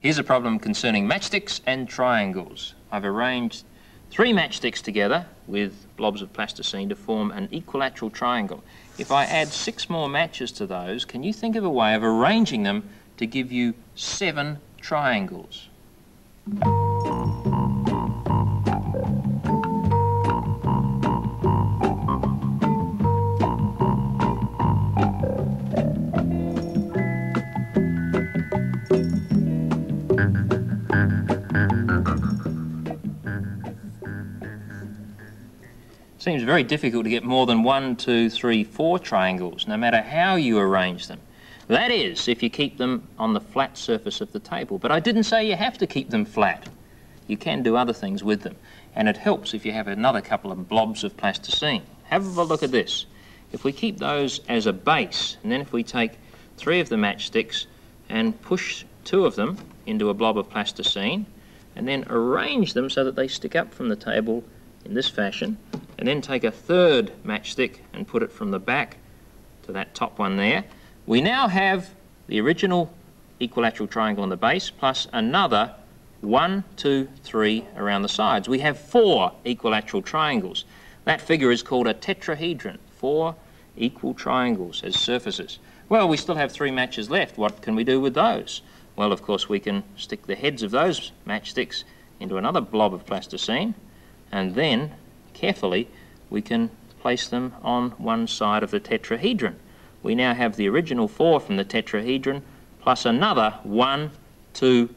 Here's a problem concerning matchsticks and triangles. I've arranged three matchsticks together with blobs of plasticine to form an equilateral triangle. If I add six more matches to those, can you think of a way of arranging them to give you seven triangles? It seems very difficult to get more than one, two, three, four triangles, no matter how you arrange them. That is, if you keep them on the flat surface of the table. But I didn't say you have to keep them flat. You can do other things with them. And it helps if you have another couple of blobs of plasticine. Have a look at this. If we keep those as a base, and then if we take three of the matchsticks and push two of them into a blob of plasticine, and then arrange them so that they stick up from the table in this fashion, and then take a third matchstick and put it from the back to that top one there, we now have the original equilateral triangle on the base plus another one, two, three around the sides. We have four equilateral triangles. That figure is called a tetrahedron, four equal triangles as surfaces. Well, we still have three matches left. What can we do with those? Well, of course, we can stick the heads of those matchsticks into another blob of plasticine, and then carefully, we can place them on one side of the tetrahedron. We now have the original four from the tetrahedron plus another one, two,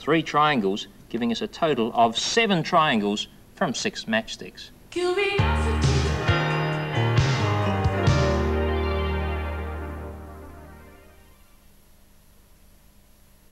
three triangles, giving us a total of seven triangles from six matchsticks. Curiosity.